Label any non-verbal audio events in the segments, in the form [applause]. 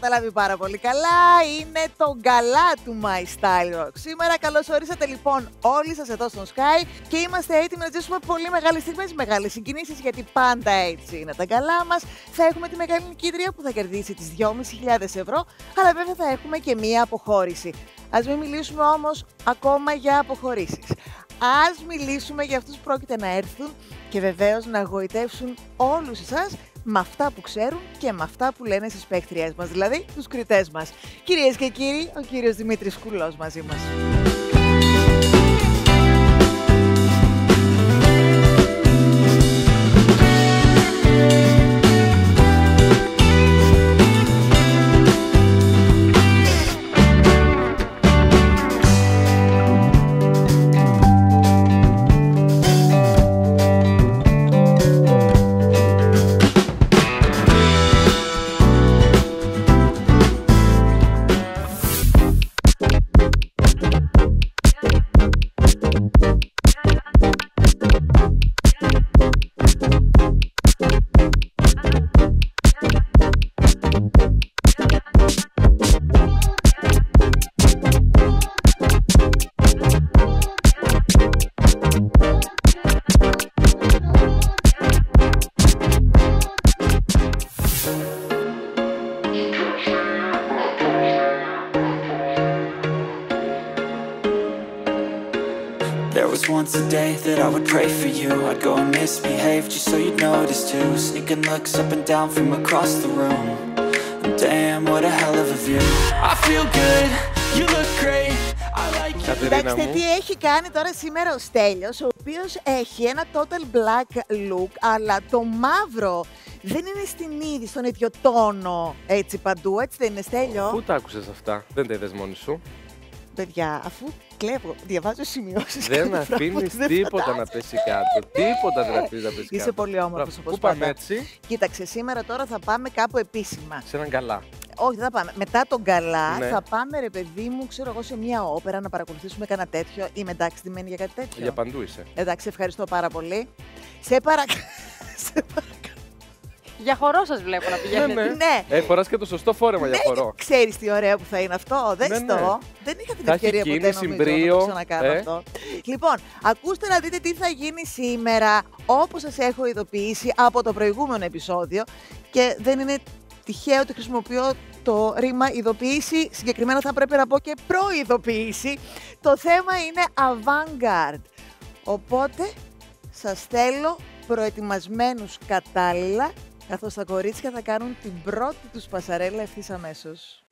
καταλάβει πάρα πολύ καλά, είναι το γκαλά του My Style Rock. Σήμερα καλώς ορίσατε λοιπόν όλοι σας εδώ στον Sky και είμαστε έτοιμοι να ζήσουμε πολύ μεγάλες στιγμές, μεγάλες συγκινήσεις γιατί πάντα έτσι είναι τα γκαλά μας. Θα έχουμε τη μεγάλη νικήτρια που θα κερδίσει τις 2.500 ευρώ, αλλά βέβαια θα έχουμε και μία αποχώρηση. Ας μην μιλήσουμε όμως ακόμα για αποχωρήσεις. Ας μιλήσουμε για αυτούς που πρόκειται να έρθουν και βεβαίως να γοητεύσουν όλους εσάς με αυτά που ξέρουν και με αυτά που λένε στις παίχτριές μας, δηλαδή τους κριτές μας. Κυρίες και κύριοι, ο κύριος Δημήτρης Κουλός μαζί μας. That I would pray for you I'd go and misbehave just so you'd notice too Sneaking looks up and down from across the room and Damn, what a hell of a view I feel good, you look great I like you Κατερίνα Κοιτάξτε μου. τι έχει κάνει τώρα σήμερα ο Στέλιος, ο οποίος έχει ένα total black look, αλλά το μαύρο δεν είναι στην είδη, στον ίδιο τόνο έτσι παντού, έτσι δεν είναι Στέλιο; Πού τα άκουσες αυτά, δεν τα είδες μόνη σου. Παιδιά, αφού κλέβω, διαβάζω σημειώσεις. δεν κάτι αφήνεις πράγματα, δεν τίποτα να φαντάζεσαι. πέσει κάτω. Τίποτα δεν αφήνεις να πέσει κάτω. Είσαι πολύ όμορφος Μπράβο. όπως Πού πάμε πάντα. έτσι, Κοίταξε, σήμερα τώρα θα πάμε κάπου επίσημα. σε έναν καλά. Όχι, δεν θα πάμε. Μετά τον καλά Ναι. θα πάμε, ρε παιδί μου, ξέρω εγώ, σε μια όπερα να παρακολουθήσουμε κανένα τέτοιο. Είμαι εντάξει, ντυμένη για κάτι τέτοιο. Για παντού είσαι. Εντάξει, ευχαριστώ πάρα πολύ. Σε παρακαλώ. [laughs] Σε παρακαλώ. Για χορό σας βλέπω να πηγαίνετε. ναι. Ναι. Ε, φοράς και το σωστό φόρεμα για χορό. Ξέρεις τι ωραίο που θα είναι αυτό. Δεν Ναι, στο. ναι. Δεν είχα την Θα έχει ευκαιρία ποτέ κίνηση, νομίζω μπρίο, να το ξανακάνω ε. αυτό. Λοιπόν, ακούστε να δείτε τι θα γίνει σήμερα, όπως σας έχω ειδοποιήσει από το προηγούμενο επεισόδιο και δεν είναι τυχαίο ότι χρησιμοποιώ το ρήμα ειδοποίηση, συγκεκριμένα θα πρέπει να πω και προειδοποίηση. Το θέμα είναι avant-garde. Οπότε σας θέλω προετοιμασμένους κατάλληλα, καθώς τα κορίτσια θα κάνουν την πρώτη τους πασαρέλα ευθύς αμέσως.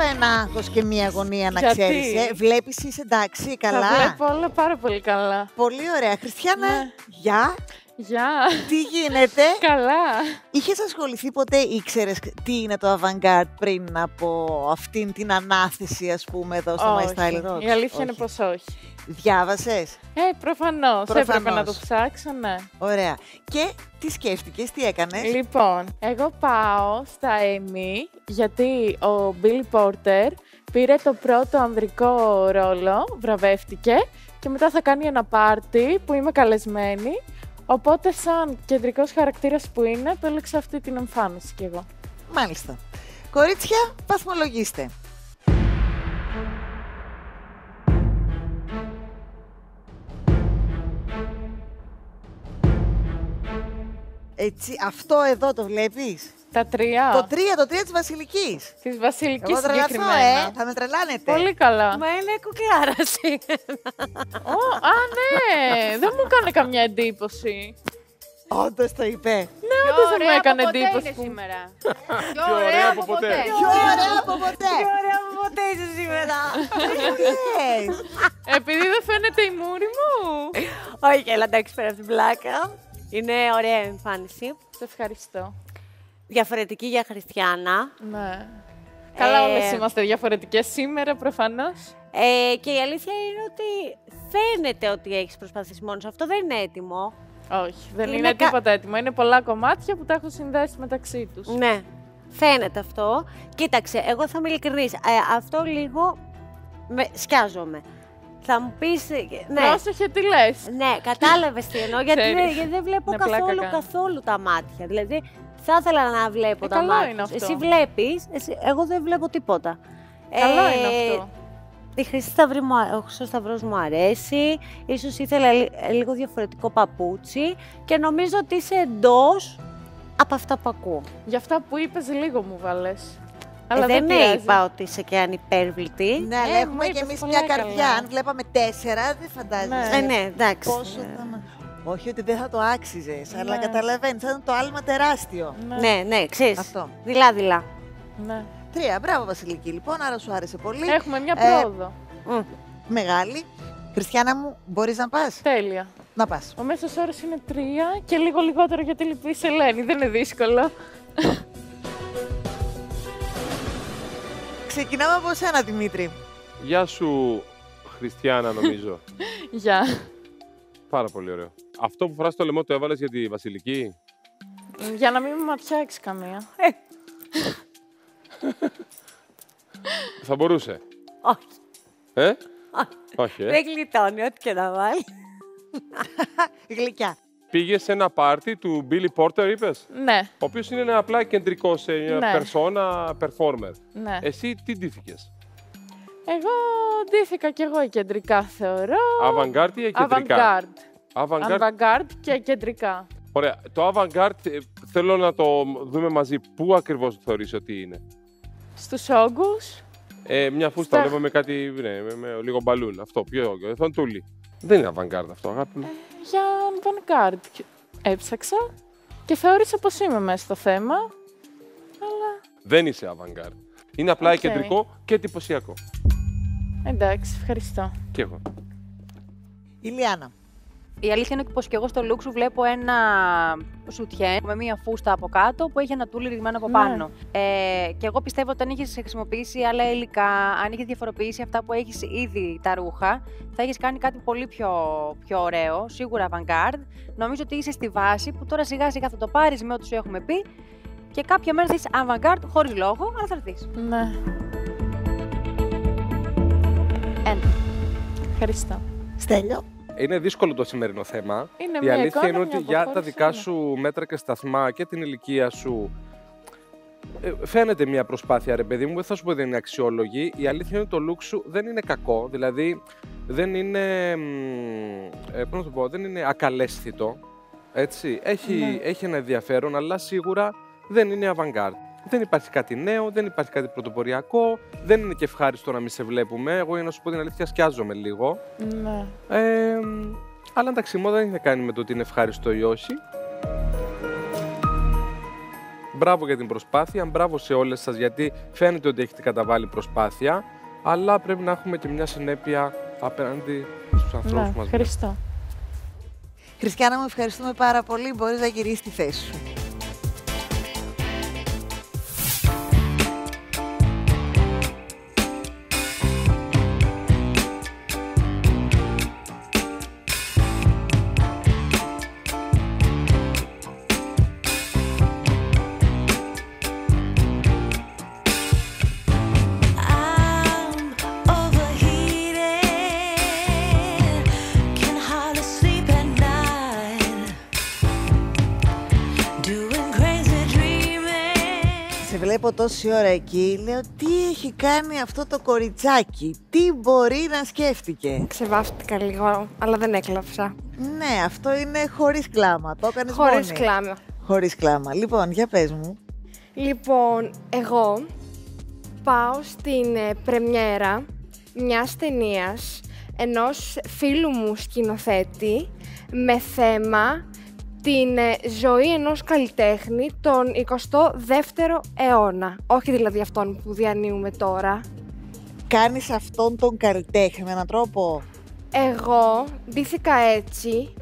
Έχω ένα άγχος και μία αγωνία να Γιατί; ξέρεις. Ε. Βλέπεις είσαι εντάξει, Τα καλά; βλέπω όλα πάρα πολύ καλά. Πολύ ωραία. Χριστιανά, Ναι. γεια. Γεια. Τι γίνεται; Καλά. Είχες ασχοληθεί ποτέ, ήξερες τι είναι το avant-garde πριν από αυτήν την ανάθεση, ας πούμε, εδώ στο Όχι. My Style Rocks; Η αλήθεια είναι Όχι. πως όχι. Διάβασες; Ε, προφανώς. Προφανώς. Έπρεπε να το ψάξω, ναι. Ωραία. Και τι σκέφτηκες, τι έκανες; Λοιπόν, εγώ πάω στα Emmy γιατί ο Billy Porter πήρε το πρώτο ανδρικό ρόλο, βραβεύτηκε και μετά θα κάνει ένα πάρτι που είμαι καλεσμένη. Οπότε σαν κεντρικός χαρακτήρας που είναι, επέλεξα αυτή την εμφάνιση κι εγώ. Μάλιστα. Κορίτσια, βαθμολογήστε. Έτσι, αυτό εδώ το βλέπεις; Τα τρία Το 3, το 3 της Βασιλικής. της Βασιλικής Εγώ τρελαθώ, συγκεκριμένα. ε. Θα με τρελάνετε. Πολύ καλά. Μα είναι κουκλάρα Ω, α, ναι! Δεν μου έκανε καμιά εντύπωση. Όντως το είπε. Ναι, όντως δεν μου έκανε εντύπωση. που- σήμερα. Πιο ωραία από ποτέ. Πιο ωραία από ποτέ. ωραία από ποτέ είσαι σήμερα. Yes. Επειδή δεν φαίνεται η μούρη μου. Όχι, έλα εντάξει πέρα από την πλάκα. Είναι ωραία εμφάνιση. Σε ευχαριστώ. Διαφορετική για Χριστιανά. Ναι. Καλά, Ε, όλες είμαστε διαφορετικές σήμερα, προφανώς. Ε, και η αλήθεια είναι ότι φαίνεται ότι έχεις προσπαθήσει μόνος σου. Αυτό δεν είναι έτοιμο. Όχι, δεν Είναι είναι κα- τίποτα έτοιμο. Είναι πολλά κομμάτια που τα έχω συνδέσει μεταξύ τους. Ναι. Φαίνεται αυτό. Κοίταξε, εγώ θα είμαι ειλικρινής. Ε, αυτό λίγο με... σκιάζομαι. Θα μου πεις... ε, Ναι. Πρόσεχε τι λες. Ναι, κατάλαβες τι εννοώ. γιατί, Ξέρεις. δεν, γιατί δεν βλέπω Ναι, πλάκα καθόλου, κάνω. καθόλου τα μάτια. Δηλαδή, θα ήθελα να βλέπω Ε, τα καλό μάτια. είναι σου. αυτό. Εσύ βλέπεις, εγώ δεν βλέπω τίποτα. Καλό Ε, είναι αυτό. Η χρυσή σταυρή μου, α- ο χρυσός σταυρός μου αρέσει. Ίσως ήθελα λι- ε, λίγο διαφορετικό παπούτσι. Και νομίζω ότι είσαι εντός από αυτά που ακούω. Για αυτά που είπες λίγο μου βάλες. Ε, Αλλά δεν πειράζει. είπα ότι είσαι και ανυπέρβλητη. Ναι, αλλά Ε, έχουμε μου και είπες εμείς πολλά μια καρδιά. καλά. Αν βλέπαμε τέσσερα, δεν φαντάζεσαι. Ναι. Ε, ναι, εντάξει. Πόσο Ε, θα μα- Όχι ότι δεν θα το άξιζες, αλλά Ναι. καταλαβαίνεις, θα ήταν το άλμα τεράστιο. Ναι, Ναι, ναι, ξέρεις. Αυτό. Δειλά-δειλά. ναι. Τρία, μπράβο Βασιλική λοιπόν, άρα σου άρεσε πολύ. Έχουμε μια Ε, πρόοδο. Μμ. Μεγάλη. Χριστιανά μου, μπορείς να πας; Τέλεια. Να πας. Ο μέσος όρος είναι τρία και λίγο λιγότερο γιατί λυπείς η Σελένη. Δεν είναι δύσκολο. [laughs] Ξεκινάμε από σένα, Δημήτρη. Γεια σου, Χριστιανά, νομίζω. [laughs] Γεια. Πάρα πολύ ωραίο. Αυτό που φοράς στο λαιμό το έβαλες για τη Βασιλική; Για να μην με ματιάξει καμία. [laughs] Θα μπορούσε. Όχι. Ε; Όχι, ε; Δεν γλιτώνει, ό,τι και να βάλει. [laughs] Γλυκιά. Πήγε σε ένα πάρτι του Billy Porter, είπες; Ναι, Ο οποίος είναι ένα απλά κεντρικό σε μια Ναι. περσόνα performer. ναι. Εσύ τι ντύθηκες; Εγώ ντύθηκα κι εγώ κεντρικά θεωρώ. Avant-garde ή κεντρικά; Avant-garde. Avant-garde. Avant-garde και κεντρικά. Ωραία. Το avant-garde ε, θέλω να το δούμε μαζί. Πού ακριβώς θεωρείς ότι είναι; Στους όγκους. Ε, μια φούστα Στα- βλέπω με κάτι, ναι, με, με λίγο μπαλούν. Αυτό, πιο φαντούλι. Δεν είναι avant-garde αυτό, αγάπη μου. για avant-garde. Και- Έψαξα και θεώρησα πως είμαι μέσα στο θέμα. Δεν είσαι avant-garde. Είναι απλά Οκ. κεντρικό και εντυπωσιακό. Εντάξει, ευχαριστώ. Και εγώ. Ηλιάνα. Η αλήθεια είναι πως και εγώ στο look σου βλέπω ένα σουτιέ με μία φούστα από κάτω που έχει ένα τούλι ριγμένο από Ναι. πάνω. Ε, και εγώ πιστεύω ότι αν είχε χρησιμοποιήσει άλλα υλικά, αν είχε διαφοροποιήσει αυτά που έχεις ήδη τα ρούχα, θα έχεις κάνει κάτι πολύ πιο, πιο ωραίο, σίγουρα avant-garde. Νομίζω ότι είσαι στη βάση που τώρα σιγά σιγά θα το πάρεις με ό,τι σου έχουμε πει και κάποια μέρα θα είσαι avant-garde χωρίς λόγο, αλλά θα έρθεις. Ναι, Ένα. ευχαριστώ. Στέλιο. Είναι δύσκολο το σημερινό θέμα. Είναι Η μια αλήθεια εικόνα, είναι ότι μια για τα αποχώρηση, δικά ναι. σου μέτρα και σταθμά και την ηλικία σου ε, φαίνεται μια προσπάθεια, ρε παιδί μου. Δεν θα σου πω ότι δεν είναι αξιόλογη. Η αλήθεια είναι ότι το look σου δεν είναι κακό. Δηλαδή δεν είναι. μ, Ε, πώς να το πω, δεν είναι ακαλέσθητο. Έτσι. Έχει, Ναι. έχει ένα ενδιαφέρον, αλλά σίγουρα δεν είναι avant-garde. Δεν υπάρχει κάτι νέο, δεν υπάρχει κάτι πρωτοποριακό, δεν είναι και ευχάριστο να μην σε βλέπουμε. Εγώ για να σου πω την αλήθεια, σκιάζομαι λίγο. Ναι. Ε, αλλά εντάξει, η μόδα δεν έχει να κάνει με το ότι είναι ευχάριστο ή όχι. Μπράβο για την προσπάθεια, μπράβο σε όλες σας γιατί φαίνεται ότι έχετε καταβάλει προσπάθεια, αλλά πρέπει να έχουμε και μια συνέπεια απέναντι στους ανθρώπους Ναι, μας. ευχαριστώ. Χριστιανά μου, ευχαριστούμε πάρα πολύ. Μπορείς να γυρίσεις τη θέση σου. Τόση ώρα εκεί. Λέω τι έχει κάνει αυτό το κοριτσάκι; Τι μπορεί να σκέφτηκε; Ξεβάφτηκα λίγο, αλλά δεν έκλαψα. Ναι, αυτό είναι χωρίς κλάμα. Το έκανες Χωρίς μόνη. κλάμα. Χωρίς κλάμα. Λοιπόν, για πες μου. Λοιπόν, εγώ πάω στην ε, πρεμιέρα μιας ταινίας ενός φίλου μου σκηνοθέτη με θέμα την ε, ζωή ενός καλλιτέχνη τον 22ο αιώνα. Όχι δηλαδή αυτόν που διανύουμε τώρα. Κάνεις αυτόν τον καλλιτέχνη με έναν τρόπο; Εγώ ντύθηκα έτσι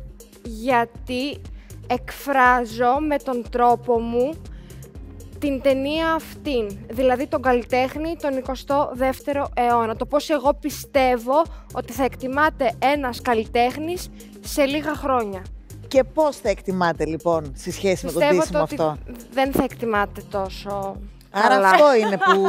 γιατί εκφράζω με τον τρόπο μου την ταινία αυτήν, δηλαδή τον καλλιτέχνη τον 22ο αιώνα. Το πώς εγώ πιστεύω ότι θα εκτιμάται ένας καλλιτέχνης σε λίγα χρόνια. Και πώς θα εκτιμάτε λοιπόν σε σχέση με το Πιστεύω ντύσιμο το ότι αυτό; δεν θα εκτιμάται τόσο Άρα καλά. αυτό είναι που...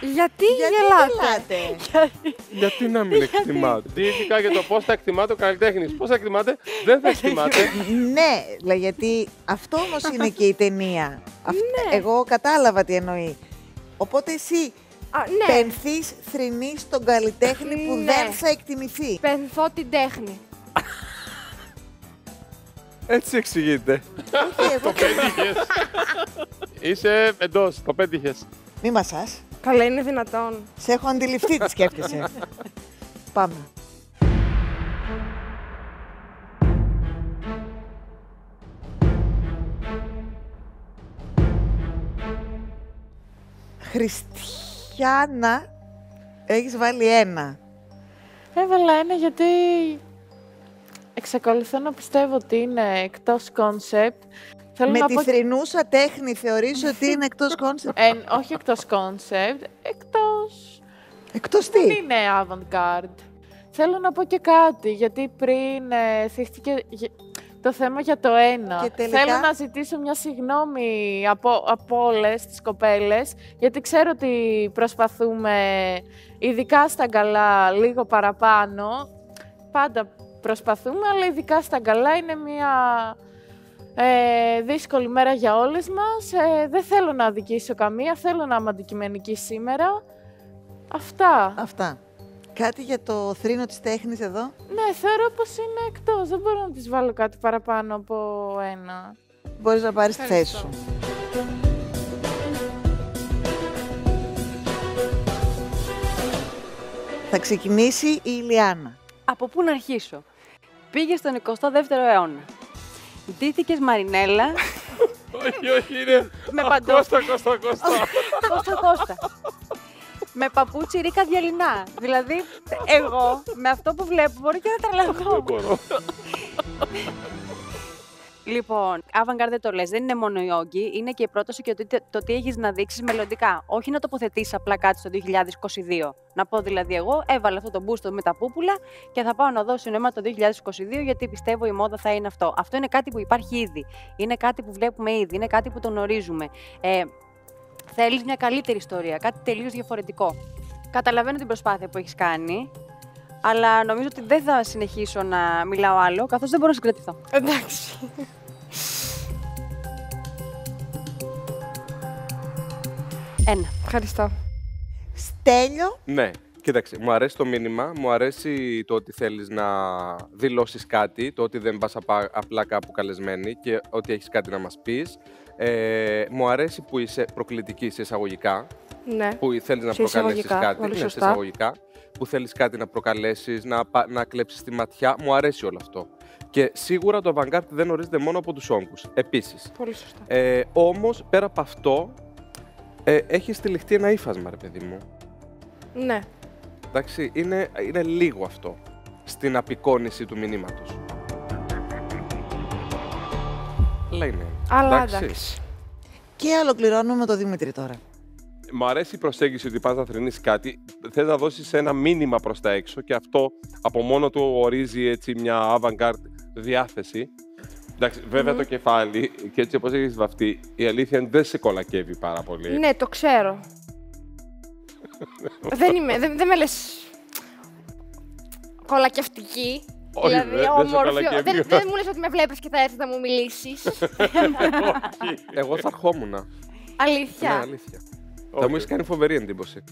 Γιατί, Γιατί γελάτε; γελάτε; Γιατί να μην εκτιμάτε; Ντύθηκα για το πώς θα εκτιμάται ο καλλιτέχνης. Πώς θα εκτιμάται, δεν θα εκτιμάται. ναι, λέει, γιατί αυτό όμως είναι και η ταινία. Αυ- Εγώ κατάλαβα τι εννοεί. Οπότε εσύ Α, ναι, πενθείς, θρηνείς τον καλλιτέχνη που Ναι. δεν θα εκτιμηθεί. πενθώ την τέχνη. Έτσι εξηγείται. Όχι, εγώ Πέτυχες. Είσαι εντός. Το πέτυχες. μη μασάς. Καλά είναι δυνατόν. Σε έχω αντιληφθεί τι σκέφτεσαι. Πάμε. Χριστιάνα, έχεις βάλει ένα. Έβαλα ένα γιατί εξακολουθώ να πιστεύω ότι είναι εκτός κόνσεπτ. Θέλω Με να τη πω... θρηνούσα τέχνη θεωρείς ότι είναι εκτός κόνσεπτ. [laughs] Ε, όχι εκτός κόνσεπτ, εκτός... Εκτός Δεν τι. είναι avant-garde. Θέλω να πω και κάτι, γιατί πριν ε, θίχτηκε γε- το θέμα για το ένα. Και τελικά; Θέλω να ζητήσω μια συγγνώμη από, από όλες τις κοπέλες, γιατί ξέρω ότι προσπαθούμε, ειδικά στα γκαλά, λίγο παραπάνω. Πάντα προσπαθούμε, αλλά ειδικά στα γκαλά είναι μια ε, δύσκολη μέρα για όλες μας. Ε, δεν θέλω να αδικήσω καμία, θέλω να είμαι αντικειμενική σήμερα. Αυτά. Αυτά. Κάτι για το θρήνο της τέχνης εδώ; Ναι, θεωρώ πως είναι εκτός. Δεν μπορώ να της βάλω κάτι παραπάνω από ένα. Μπορείς να πάρεις τη θέση σου. Θα ξεκινήσει η Ηλιάνα. Από πού να αρχίσω; Πήγε στον 22ο αιώνα. Ντύθηκες Μαρινέλα [laughs] Όχι, όχι, είναι. με Α, παντό... Κώστα, Κώστα, Κώστα. Κώστα Κώστα. Με παπούτσι ρίκα διαλυνά. Δηλαδή, εγώ με αυτό που βλέπω μπορεί και να τρελαθώ. Δεν μπορώ. Λοιπόν, avant-garde δεν το λες, δεν είναι μόνο η όγκη, είναι και η πρόταση και το, τι- το τι έχεις να δείξεις μελλοντικά. Όχι να τοποθετήσεις απλά κάτι στο 2022. Να πω δηλαδή εγώ, έβαλα αυτό το μπούστο με τα πούπουλα και θα πάω να δω σινεμά το 2022 γιατί πιστεύω η μόδα θα είναι αυτό. Αυτό είναι κάτι που υπάρχει ήδη. Είναι κάτι που βλέπουμε ήδη, είναι κάτι που το γνωρίζουμε. Ε, θέλεις μια καλύτερη ιστορία, κάτι τελείως διαφορετικό. Καταλαβαίνω την προσπάθεια που έχεις κάνει, αλλά νομίζω ότι δεν θα συνεχίσω να μιλάω άλλο, καθώς δεν μπορώ να συγκρατηθώ. Εντάξει. Ένα. Ευχαριστώ. Στέλιο, Ναι, κοίταξε, μου αρέσει το μήνυμα, μου αρέσει το ότι θέλεις να δηλώσεις κάτι, το ότι δεν πας απα- απλά κάπου καλεσμένη και ότι έχεις κάτι να μας πεις. Ε, μου αρέσει που είσαι προκλητική σε εισαγωγικά, Ναι. που θέλεις να Σε προκαλέσεις εισαγωγικά, κάτι. πολύ ναι, σε σωστά. εισαγωγικά. που θέλεις κάτι να προκαλέσεις, να, πα- να κλέψεις τη ματιά. Μου αρέσει όλο αυτό. Και σίγουρα το avant-garde δεν ορίζεται μόνο από τους όγκους. Επίσης, Πολύ σωστά. ε, όμως, πέρα από αυτό, ε, έχεις στηλιχτεί ένα ύφασμα, ρε παιδί μου. Ναι. Εντάξει, είναι, είναι λίγο αυτό στην απεικόνηση του μηνύματος. Αλλά είναι. Αλλά εντάξει. Και ολοκληρώνουμε με τον Δημήτρη τώρα. Μ' αρέσει η προσέγγιση ότι πας να θρυνείς κάτι. Θες να δώσεις ένα μήνυμα προς τα έξω και αυτό από μόνο του ορίζει έτσι μια avant-garde διάθεση. Εντάξει, βέβαια το κεφάλι και έτσι όπως έχεις βαφτεί, η αλήθεια είναι δεν σε κολακεύει πάρα πολύ. Ναι, το ξέρω. Δεν είμαι, δεν, δεν με λες κολακευτική. Όχι, δηλαδή, δεν- δεν σε όμορφη. κολακεύει. Δεν, δεν μου λες ότι με βλέπεις και θα έρθεις να μου μιλήσεις. Εγώ θα ερχόμουν. Ναι, Αλήθεια. αλήθεια. Θα μου έχεις κάνει φοβερή εντύπωση.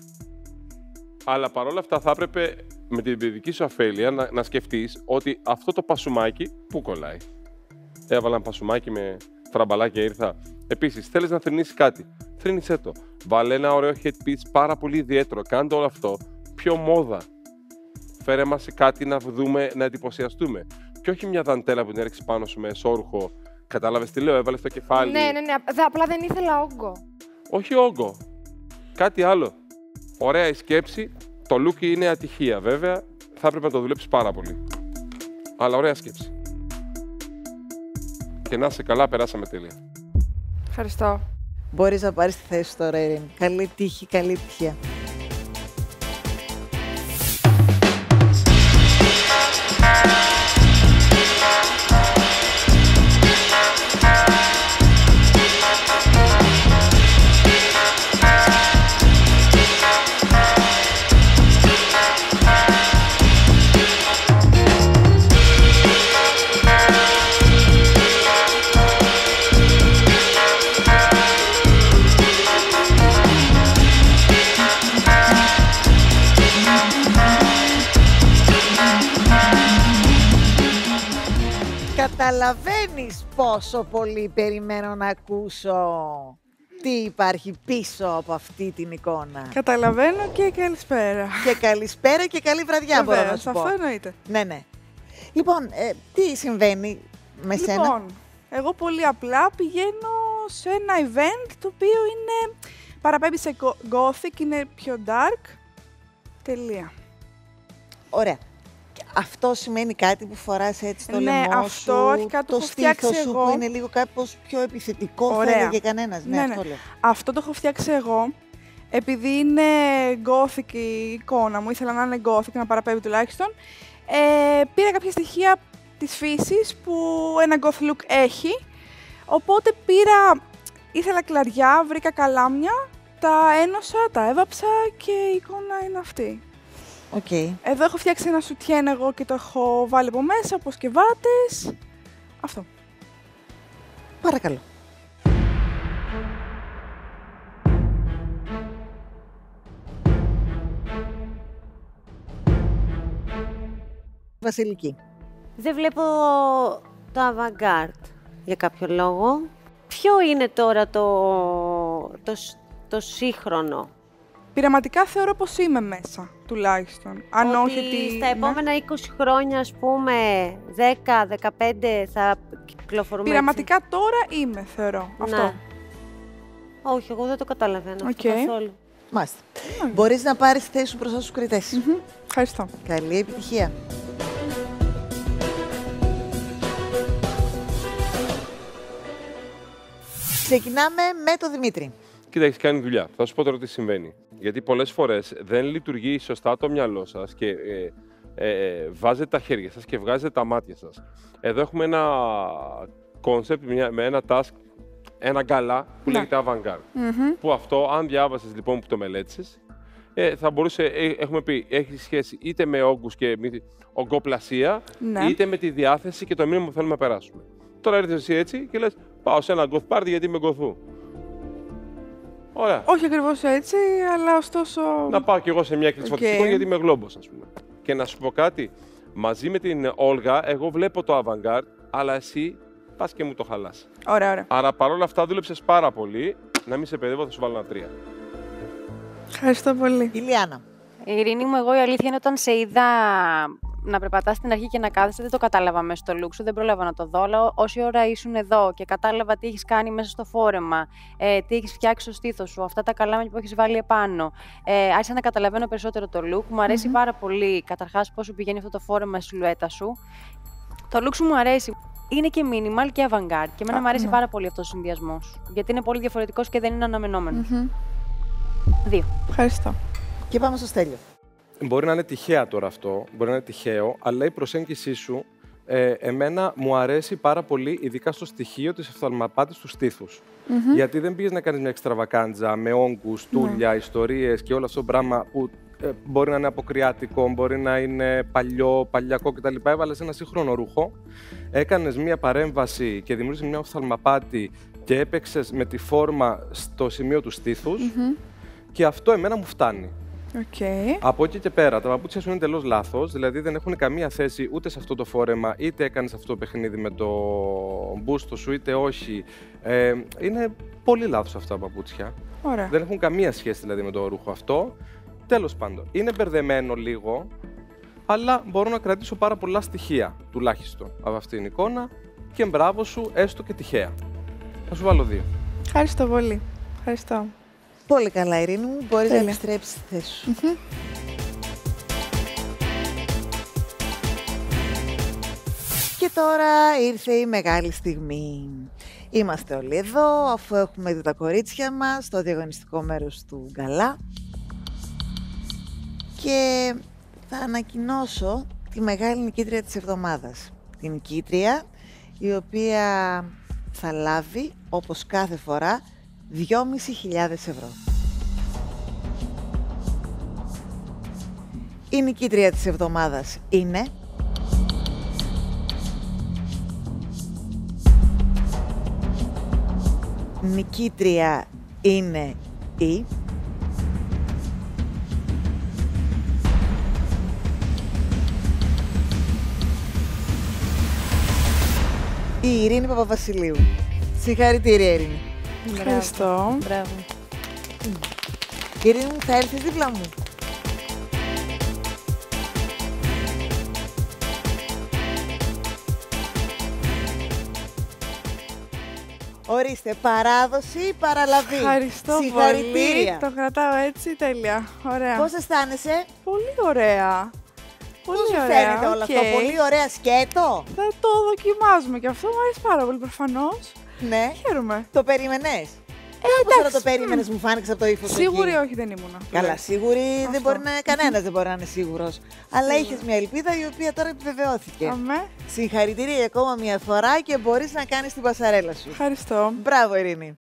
Αλλά παρόλα αυτά θα έπρεπε με την δική σου αφέλεια να, να σκεφτείς ότι αυτό το πασουμάκι πού κολλάει; Έβαλα ένα πασουμάκι με φραμπαλάκια ήρθα. Επίσης, θέλεις να θρυνήσεις κάτι. Θρύνησέ το. Βάλε ένα ωραίο headpiece πάρα πολύ ιδιαίτερο. Κάντε όλο αυτό πιο μόδα. Φέρε μας σε κάτι να δούμε, να εντυπωσιαστούμε. Και όχι μια δαντέλα που την έριξε πάνω σου με εσόρουχο. Κατάλαβες τι λέω, έβαλες στο κεφάλι. Ναι, ναι, ναι. Δε- Απλά δεν ήθελα όγκο. Όχι όγκο. Κάτι άλλο. Ωραία η σκέψη. Το look είναι ατυχία βέβαια. Θα έπρεπε να το δουλέψεις πάρα πολύ. Αλλά ωραία σκέψη. Και να είσαι καλά, περάσαμε τέλεια. Ευχαριστώ. Μπορείς να πάρεις τη θέση σου τώρα, Ειρήνη. Καλή τύχη, καλή επιτυχία. Καταλαβαίνεις πόσο πολύ περιμένω να ακούσω τι υπάρχει πίσω από αυτή την εικόνα. Καταλαβαίνω και καλησπέρα. Και καλησπέρα και καλή βραδιά μπορώ να Βεβαίως, σου πω. αυτό εννοείται. Ναι, ναι. Λοιπόν, ε, τι συμβαίνει με σένα; Λοιπόν, εγώ πολύ απλά πηγαίνω σε ένα event το οποίο είναι παραπέμπει σε go- gothic, είναι πιο dark. Τελεία. Ωραία. Και Αυτό σημαίνει κάτι που φοράς έτσι το Ναι, λαιμό αυτό σου, αρχικά το το έχω στήθος φτιάξει σου εγώ. που είναι λίγο κάπως πιο επιθετικό, θα Ωραία. έλεγε κανένας. Ναι, Ναι, αυτό ναι. λέω. Αυτό το έχω φτιάξει εγώ. Επειδή είναι gothic η εικόνα μου, ήθελα να είναι gothic, να παραπέμπει τουλάχιστον. Ε, πήρα κάποια στοιχεία της φύσης που ένα goth look έχει. Οπότε πήρα, ήθελα κλαριά, βρήκα καλάμια, τα ένωσα, τα έβαψα και η εικόνα είναι αυτή. Οκ. Εδώ έχω φτιάξει ένα σουτιέν εγώ και το έχω βάλει από μέσα, από σκευάτες. Αυτό. Παρακαλώ. Βασιλική. Δεν βλέπω το avant-garde για κάποιο λόγο. Ποιο είναι τώρα το, το, σ- το σύγχρονο; Πειραματικά θεωρώ πως είμαι μέσα, τουλάχιστον. Αν ότι όχι ότι... στα ναι. επόμενα 20 χρόνια, ας πούμε, 10-15 θα κυκλοφορούμε Πειραματικά τώρα είμαι, θεωρώ. έτσι. Αυτό. Ναι. Όχι, εγώ δεν το καταλαβαίνω αυτό Οκ. καθόλου. Μάλιστα. Μπορείς να πάρεις τη θέση σου μπροστά στους κριτές. Μμμ. Ευχαριστώ. Καλή επιτυχία. Ξεκινάμε με τον Δημήτρη. Κοίτα, έχεις κάνει δουλειά. Θα σου πω τώρα τι συμβαίνει. Γιατί πολλές φορές δεν λειτουργεί σωστά το μυαλό σας και ε, ε, βάζετε τα χέρια σας και βγάζετε τα μάτια σας. Εδώ έχουμε ένα concept μια- με ένα task, ένα γκαλά που Ναι. λέγεται avant-garde. Που αυτό, αν διάβασες λοιπόν που το μελέτησες, ε, θα μπορούσε, ε, έχουμε πει, έχει σχέση είτε με όγκους και με ογκοπλασία, Ναι. είτε με τη διάθεση και το μήνυμα που θέλουμε να περάσουμε. Τώρα ήρθες εσύ έτσι και λες: Πάω σε ένα goth party γιατί είμαι γκοθού. Ωραία. Όχι ακριβώς έτσι, αλλά ωστόσο... Να πάω κι εγώ σε μια έκθεση Οκ. φωτιστικών γιατί είμαι γλόμπος, ας πούμε. Και να σου πω κάτι. Μαζί με την Όλγα, εγώ βλέπω το avant-garde, αλλά εσύ πας και μου το χαλάς. Ωραία, ωραία. Άρα παρόλα αυτά δούλεψες πάρα πολύ. Να μην σε παιδεύω, θα σου βάλω ένα τρία. Ευχαριστώ πολύ. Ηλιάνα. Ε, Ειρήνη μου, εγώ η αλήθεια είναι όταν σε είδα να περπατάς στην αρχή και να κάθεσαι, δεν το κατάλαβα μέσα στο λουξ, δεν πρόλαβα να το δω. Αλλά όση ώρα ήσουν εδώ και κατάλαβα τι έχεις κάνει μέσα στο φόρεμα, ε, τι έχεις φτιάξει στο στήθος σου, αυτά τα καλάμια που έχεις βάλει επάνω. Ε, άρχισα να καταλαβαίνω περισσότερο το look. Μου αρεσει πάρα πολύ καταρχάς πώς σου πηγαίνει αυτό το φόρεμα στη σιλουέτα σου. Το look σου μου αρέσει. Είναι και minimal και avant-garde. Και εμένα Α, μου αρέσει ναι. πάρα πολύ αυτός ο συνδυασμός. Γιατί είναι πολύ διαφορετικός και δεν είναι αναμενόμενος. Μμμ. Δύο. Ευχαριστώ. Και πάμε στο Στέλιο. Μπορεί να είναι τυχαία τώρα αυτό, μπορεί να είναι τυχαίο, αλλά η προσέγγιση σου ε, εμένα μου αρέσει πάρα πολύ, ειδικά στο στοιχείο της οφθαλμαπάτης του στήθους. Γιατί δεν πήγες να κάνεις μια εξτραβακάντζα με όγκους, τούλια, ιστορίες και όλο αυτό το πράγμα που ε, μπορεί να είναι αποκριάτικο, μπορεί να είναι παλιό, παλιακό κτλ. Έβαλες ένα σύγχρονο ρούχο, έκανες μια παρέμβαση και δημιούργησες μια οφθαλμαπάτη και έπαιξες με τη φόρμα στο σημείο του στήθους και αυτό εμένα μου φτάνει. Οκ. Από εκεί και πέρα, τα παπούτσια σου είναι εντελώς λάθος, δηλαδή δεν έχουν καμία θέση ούτε σε αυτό το φόρεμα, είτε έκανες αυτό το παιχνίδι με το μπούστο σου, είτε όχι. Ε, είναι πολύ λάθος αυτά τα παπούτσια. Ωραία. Δεν έχουν καμία σχέση δηλαδή με το ρούχο αυτό. Τέλος πάντων, είναι μπερδεμένο λίγο, αλλά μπορώ να κρατήσω πάρα πολλά στοιχεία τουλάχιστον από αυτήν την εικόνα και μπράβο σου, έστω και τυχαία. Θα σου βάλω δύο. Ευχαριστώ πολύ. Ευχαριστώ. Πολύ καλά, Ειρήνη μου. Μπορείς να Τέλεια. επιστρέψεις στη θέση σου. Και τώρα ήρθε η μεγάλη στιγμή. Είμαστε όλοι εδώ, αφού έχουμε δει τα κορίτσια μας στο διαγωνιστικό μέρος του Γκαλά. Και θα ανακοινώσω τη μεγάλη νικήτρια της εβδομάδας. Την νικήτρια η οποία θα λάβει, όπως κάθε φορά, 2.500 ευρώ. Η νικήτρια της εβδομάδας είναι... Νικήτρια είναι η... Η Ειρήνη Παπαβασιλείου. Συγχαρητήρια, Ειρήνη. Ευχαριστώ. Μπράβο. Ειρήνη μου, θα έρθεις δίπλα μου. Ορίστε, παράδοση ή παραλαβή. Ευχαριστώ Συγχαρητήρια. πολύ. Το κρατάω έτσι, τέλεια. Ωραία. Πώς αισθάνεσαι, Πολύ ωραία. Πολύ πώς σου ωραία. φαίνεται όλο αυτό, οκ. πολύ ωραία σκέτο; Θα το δοκιμάζουμε και αυτό μου αρέσει πάρα πολύ προφανώς. Ναι, Χαίρομαι. το περίμενες; Ε, Πώς τώρα εντάξει, το περίμενες, μου φάνηκες από το ύφος Σίγουρη εκεί. όχι δεν ήμουνα. Καλά, σίγουρη δεν Αυτό. μπορεί να κανένας δεν μπορεί να είναι σίγουρος. Αλλά είχες μια ελπίδα η οποία τώρα επιβεβαιώθηκε. Αμέ. Συγχαρητήρια για ακόμα μια φορά και μπορείς να κάνεις την πασαρέλα σου. Ευχαριστώ. Μπράβο, Ειρήνη.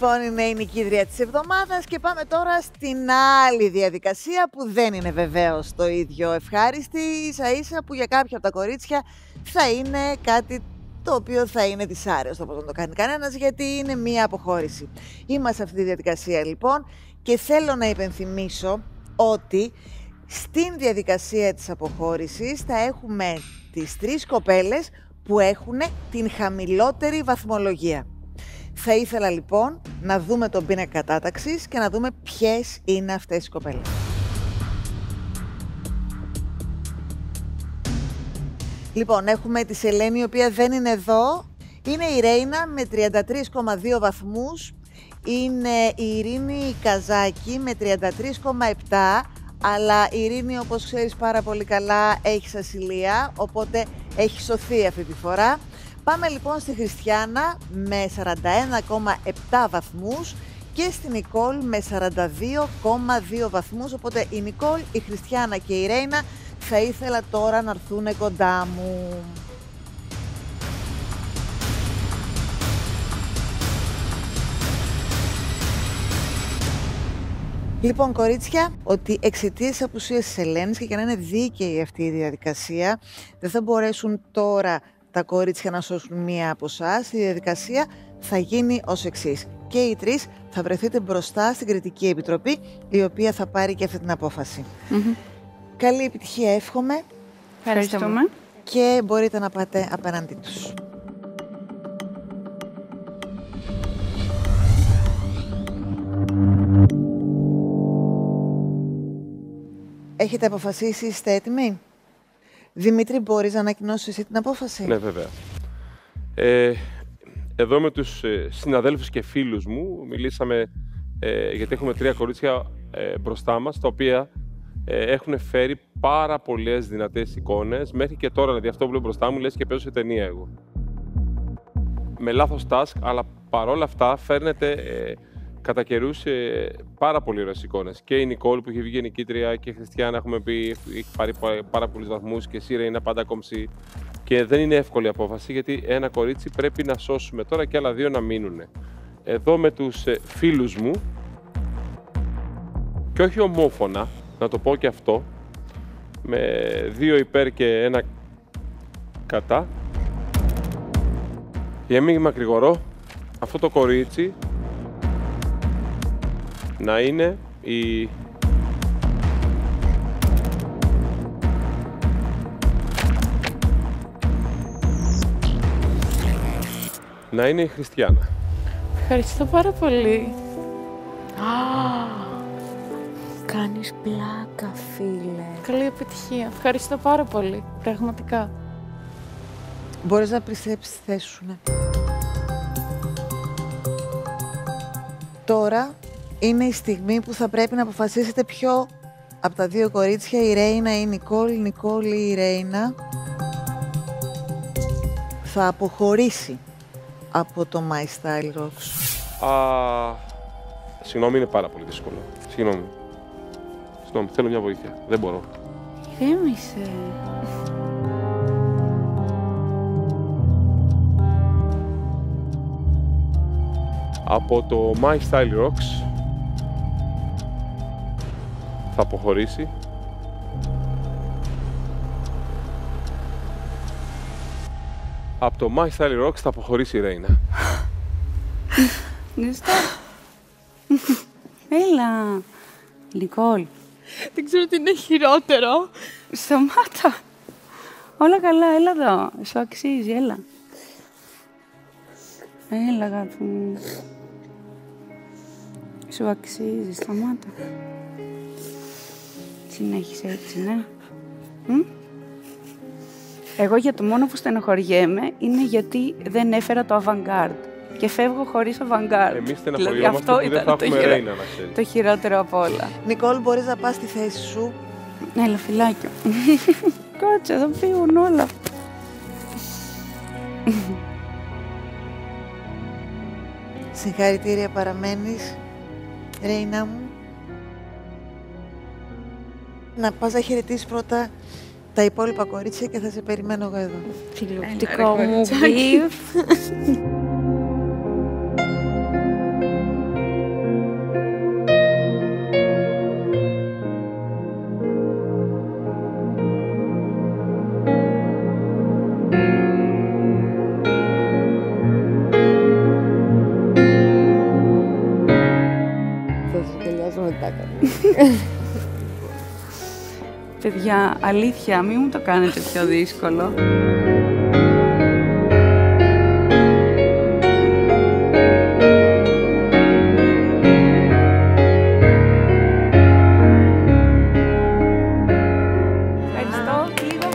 Λοιπόν είναι η νικήτρια της εβδομάδας και πάμε τώρα στην άλλη διαδικασία που δεν είναι βεβαίως το ίδιο ευχάριστη, ίσα ίσα που για κάποια από τα κορίτσια θα είναι κάτι το οποίο θα είναι δυσάρεστο όπως να το κάνει κανένας γιατί είναι μία αποχώρηση. Είμαστε σε αυτή τη διαδικασία λοιπόν και θέλω να υπενθυμίσω ότι στην διαδικασία της αποχώρησης θα έχουμε τις τρεις κοπέλες που έχουν την χαμηλότερη βαθμολογία. Θα ήθελα λοιπόν να δούμε τον πίνακα κατάταξης και να δούμε ποιες είναι αυτές οι κοπέλες. Λοιπόν, έχουμε τη Σελένη η οποία δεν είναι εδώ. Είναι η Ρέινα με 33,2 βαθμούς. Είναι η Ειρήνη Καζάκη με 33,7. Αλλά η Ειρήνη, όπως ξέρεις πάρα πολύ καλά, έχει ασυλία, οπότε έχει σωθεί αυτή τη φορά. Πάμε λοιπόν στη Χριστιανά με 41,7 βαθμούς και στη Νικόλ με 42,2 βαθμούς. Οπότε η Νικόλ, η Χριστιανά και η Ρέινα θα ήθελα τώρα να έρθουν κοντά μου. Λοιπόν, κορίτσια, ότι εξαιτίας της απουσίας της Ελένης και για να είναι δίκαιη αυτή η διαδικασία, δεν θα μπορέσουν τώρα τα κορίτσια να σώσουν μία από εσά. Η διαδικασία θα γίνει ως εξής. Και οι τρεις θα βρεθείτε μπροστά στην Κριτική Επιτροπή, η οποία θα πάρει και αυτή την απόφαση. Καλή επιτυχία, εύχομαι Ευχαριστούμε. και μπορείτε να πάτε απέναντί τους. Έχετε αποφασίσει, είστε έτοιμοι; Δημήτρη, μπορείς να ανακοινώσεις εσύ την απόφαση; Ναι, βέβαια. Ε, εδώ με τους ε, συναδέλφους και φίλους μου μιλήσαμε, ε, γιατί έχουμε τρία κορίτσια ε, μπροστά μας, τα οποία ε, έχουν φέρει πάρα πολλές δυνατές εικόνες. Μέχρι και τώρα, δηλαδή αυτό που λέω μπροστά μου, λες και παίζω σε ταινία εγώ. Με λάθος task, αλλά παρόλα αυτά φέρνετε ε, κατά καιρούς ε, πάρα πολύ ωραίες εικόνες. Και η Νικόλ που έχει βγει νικήτρια και η Χριστιανά έχουμε πει έχει πάρει πάρα, πάρα πολλούς βαθμούς και η Σύρα είναι πάντα κομψή. Και δεν είναι εύκολη απόφαση γιατί ένα κορίτσι πρέπει να σώσουμε τώρα και άλλα δύο να μείνουν. Εδώ με τους ε, φίλους μου και όχι ομόφωνα, να το πω και αυτό, με δύο υπέρ και ένα κατά. Για να μην μακρηγορώ, αυτό το κορίτσι να είναι η να είναι η Χριστιανά. Ευχαριστώ πάρα πολύ. Κάνεις πλάκα, φίλε. Καλή επιτυχία. Ευχαριστώ πάρα πολύ. Πραγματικά. Μπορείς να πιστέψεις τη θέση σου, ναι. Τώρα είναι η στιγμή που θα πρέπει να αποφασίσετε ποιο από τα δύο κορίτσια, η Ρέινα ή η Νικόλ, η Νικόλ ή η Ρέινα, θα αποχωρήσει από το My Style Rocks. Α, συγγνώμη, είναι πάρα πολύ δύσκολο. Συγγνώμη. Συγγνώμη, θέλω μια βοήθεια. Δεν μπορώ. Ηρέμησε. Από το My Style Rocks θα αποχωρήσει Από το My Style Rocks θα αποχωρήσει η Ρέινα. Νεστά. Έλα. Νικόλ. Δεν ξέρω τι είναι χειρότερο. Σταμάτα. Όλα καλά, έλα εδώ. Σου αξίζει, έλα. Έλα, αγάπη μου. Σου αξίζει, σταμάτα. Συνέχισε έτσι, ναι. Μ; Εγώ για το μόνο που στενοχωριέμαι είναι γιατί δεν έφερα το avant-garde. Και φεύγω χωρίς avant-garde. Εμείς Δηλαδή, στεναχωριόμαστε αυτό που δεν ήταν θα το, έχουμε χειρο- Ρέινα, να ξέρεις. το χειρότερο από όλα. Νικόλ, μπορείς να πας στη θέση σου; Έλα, φυλάκιο. [laughs] Κάτσε, θα φύγουν όλα. Συγχαρητήρια παραμένεις, Ρέινα μου. Να πας να χαιρετήσεις πρώτα τα υπόλοιπα κορίτσια και θα σε περιμένω εγώ εδώ. Τηλεοπτικό μου μπιφ. [laughs] Παιδιά, αλήθεια, μην μου το κάνετε πιο δύσκολο. Ευχαριστώ, λίγο.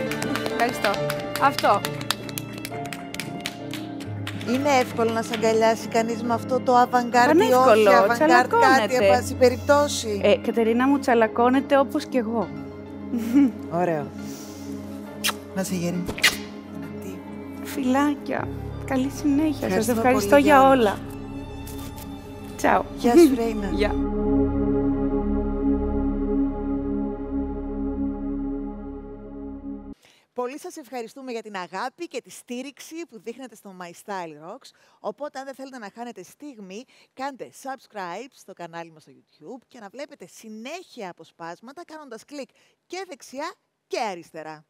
Ευχαριστώ. Αυτό. Είναι εύκολο να σε αγκαλιάσει κανείς με αυτό το avant-garde ή όχι Πανεύκολο, avant-garde κάτι, τσαλακώνεται. εν πάση περιπτώσει. Ε, Κατερίνα μου τσαλακώνεται όπως και εγώ. Ωραίο. Να σε γερεί. Φιλάκια. Καλή συνέχεια. Σας Ευχαριστώ ευχαριστώ πολύ για για όλους. όλα. Τσάου. Γεια σου, Ρέινα. Γεια. Πολύ σας ευχαριστούμε για την αγάπη και τη στήριξη που δείχνετε στο My Style Rocks. Οπότε, αν δεν θέλετε να χάνετε στιγμή, κάντε subscribe στο κανάλι μας στο YouTube και να βλέπετε συνέχεια αποσπάσματα κάνοντας κλικ και δεξιά και αριστερά.